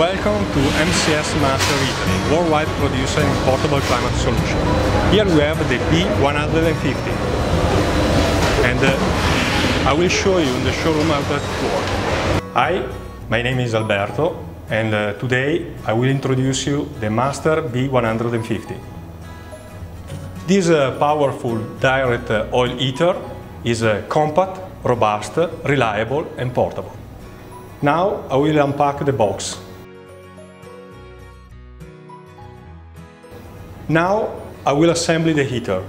Welcome to MCS Master Italy, worldwide producer in portable climate solution. Here we have the B150 and uh, I will show you in the showroom how that works. Hi, my name is Alberto and uh, today I will introduce you the Master B150. This uh, powerful direct uh, oil heater is uh, compact, robust, reliable and portable. Now I will unpack the box. Now I will assemble the heater.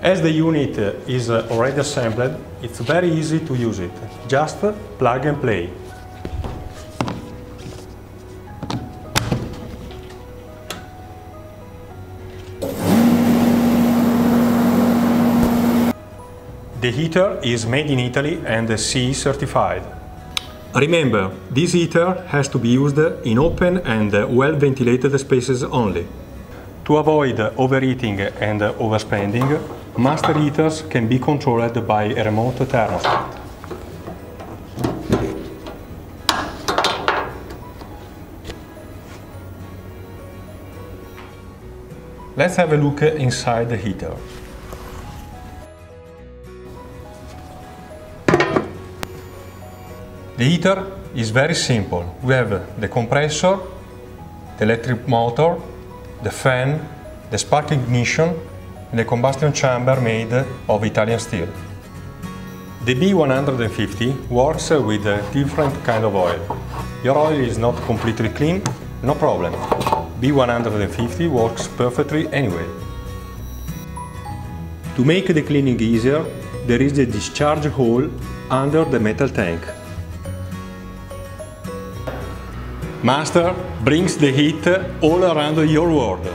As the unit is uh, already assembled, it's very easy to use it. Just uh, plug and play. The heater is made in Italy and CE certified. Remember, this heater has to be used in open and well-ventilated spaces only. To avoid overheating and overspending, master heaters can be controlled by a remote thermostat. Let's have a look inside the heater. The heater is very simple. We have the compressor, the electric motor, the fan, the spark ignition and the combustion chamber made of Italian steel. The B150 works with a different kind of oil. Your oil is not completely clean, no problem. B150 works perfectly anyway. To make the cleaning easier, there is a discharge hole under the metal tank. Master brings the heat all around your world.